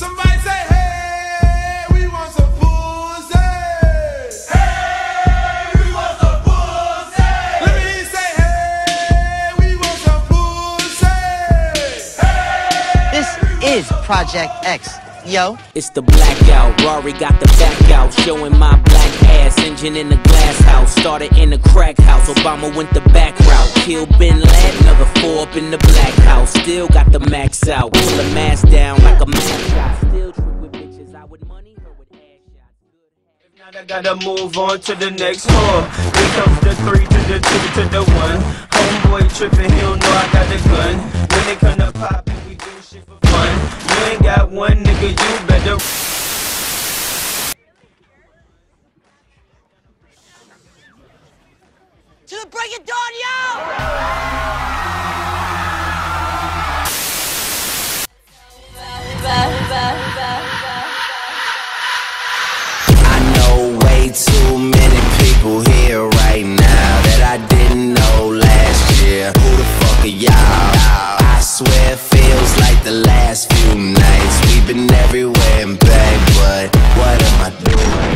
This is Project X. Yo. It's the blackout. Rory got the back out. Showing my black ass. Engine in the glass house. Started in the crack house. Obama went the back route. Kill Bin Laden. Another four up in the black house. Still got the max out. Pull the mask down like a mask I gotta move on to the next floor. Here comes the three to the two to the one. Homeboy tripping, he don't know I got the gun. When it come to poppin', we do shit for fun. You ain't got one nigga, you better. To the break it dawn, yo! swear it feels like the last few nights We've been everywhere and back, but what am I doing?